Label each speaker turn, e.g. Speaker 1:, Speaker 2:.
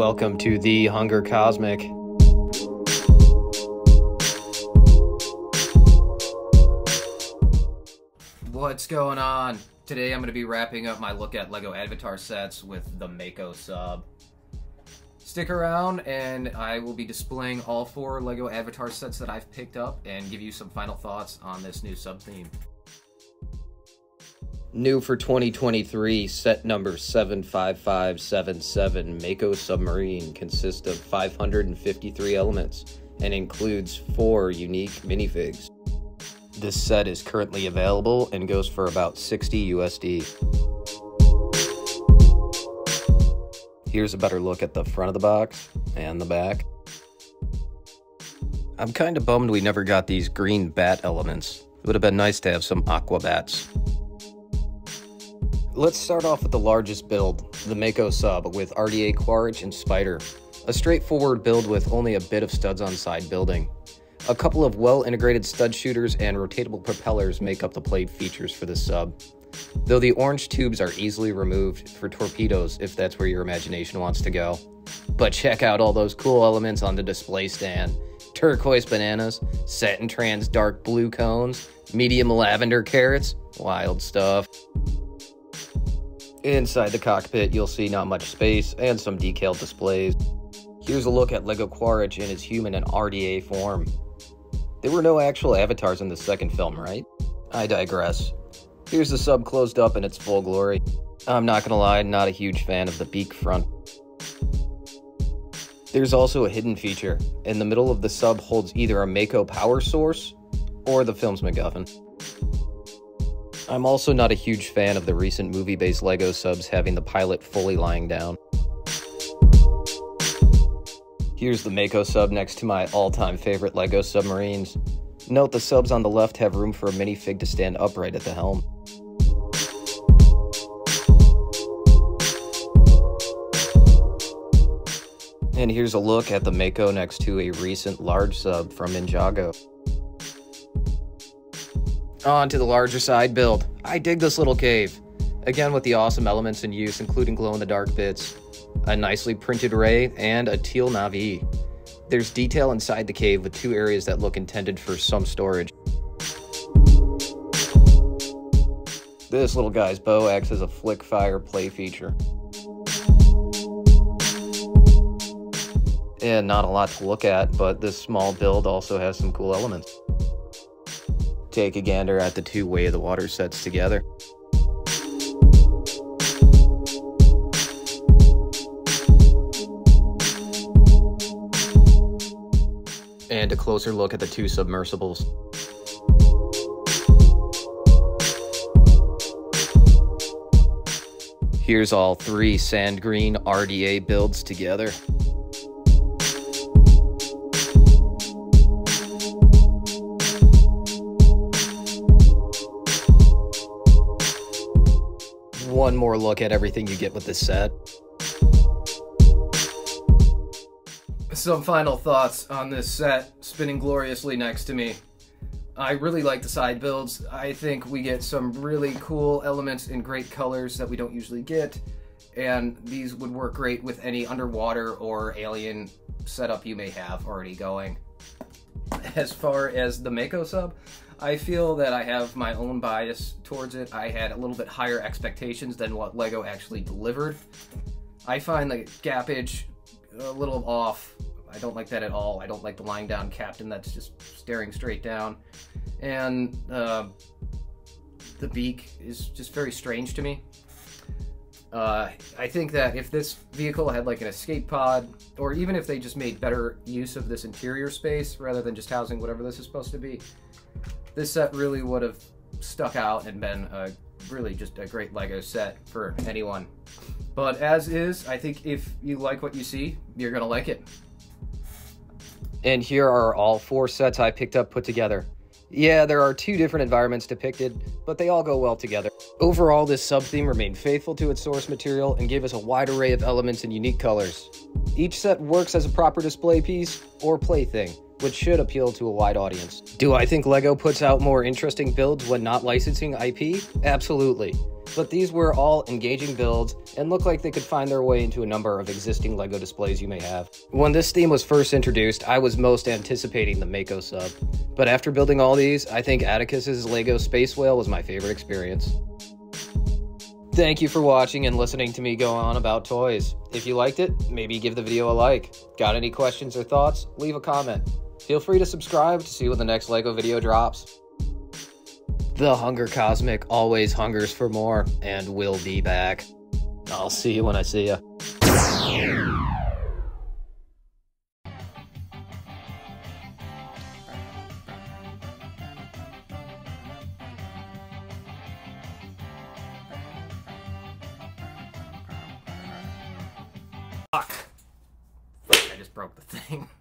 Speaker 1: Welcome to the Hunger Cosmic. What's going on? Today I'm going to be wrapping up my look at LEGO Avatar sets with the Mako sub. Stick around and I will be displaying all four LEGO Avatar sets that I've picked up and give you some final thoughts on this new sub theme. New for 2023, set number 75577 Mako Submarine consists of 553 elements and includes four unique minifigs. This set is currently available and goes for about 60 USD. Here's a better look at the front of the box and the back. I'm kind of bummed we never got these green bat elements. It would have been nice to have some aqua bats. Let's start off with the largest build, the Mako sub with RDA Quaritch and Spider. A straightforward build with only a bit of studs on side building. A couple of well-integrated stud shooters and rotatable propellers make up the played features for this sub. Though the orange tubes are easily removed for torpedoes if that's where your imagination wants to go. But check out all those cool elements on the display stand. Turquoise bananas, satin trans dark blue cones, medium lavender carrots, wild stuff. Inside the cockpit, you'll see not much space and some detailed displays. Here's a look at LEGO Quaritch in his human and RDA form. There were no actual avatars in the second film, right? I digress. Here's the sub closed up in its full glory. I'm not gonna lie, not a huge fan of the beak front. There's also a hidden feature. In the middle of the sub holds either a Mako power source or the film's MacGuffin. I'm also not a huge fan of the recent movie-based LEGO subs having the pilot fully lying down. Here's the Mako sub next to my all-time favorite LEGO submarines. Note the subs on the left have room for a minifig to stand upright at the helm. And here's a look at the Mako next to a recent large sub from Ninjago. On to the larger side build. I dig this little cave. Again with the awesome elements in use, including glow-in-the-dark bits, a nicely printed ray, and a teal Na'vi. There's detail inside the cave with two areas that look intended for some storage. This little guy's bow acts as a flick fire play feature. And not a lot to look at, but this small build also has some cool elements take a gander at the two way the water sets together. Closer look at the two submersibles. Here's all three sand green RDA builds together. one more look at everything you get with this set. Some final thoughts on this set spinning gloriously next to me. I really like the side builds. I think we get some really cool elements in great colors that we don't usually get, and these would work great with any underwater or alien setup you may have already going. As far as the Mako sub, I feel that I have my own bias towards it. I had a little bit higher expectations than what LEGO actually delivered. I find the gappage a little off. I don't like that at all. I don't like the lying down captain that's just staring straight down. And uh, the beak is just very strange to me. Uh, I think that if this vehicle had like an escape pod, or even if they just made better use of this interior space rather than just housing whatever this is supposed to be, this set really would have stuck out and been a really just a great Lego set for anyone. But as is, I think if you like what you see, you're gonna like it. And here are all four sets I picked up put together. Yeah, there are two different environments depicted, but they all go well together. Overall, this sub-theme remained faithful to its source material and gave us a wide array of elements and unique colors. Each set works as a proper display piece or plaything, which should appeal to a wide audience. Do I think LEGO puts out more interesting builds when not licensing IP? Absolutely but these were all engaging builds and look like they could find their way into a number of existing LEGO displays you may have. When this theme was first introduced, I was most anticipating the Mako sub, but after building all these, I think Atticus's LEGO Space Whale was my favorite experience. Thank you for watching and listening to me go on about toys. If you liked it, maybe give the video a like. Got any questions or thoughts? Leave a comment. Feel free to subscribe to see when the next LEGO video drops. The Hunger Cosmic always hungers for more and will be back. I'll see you when I see you. Fuck. I just broke the thing.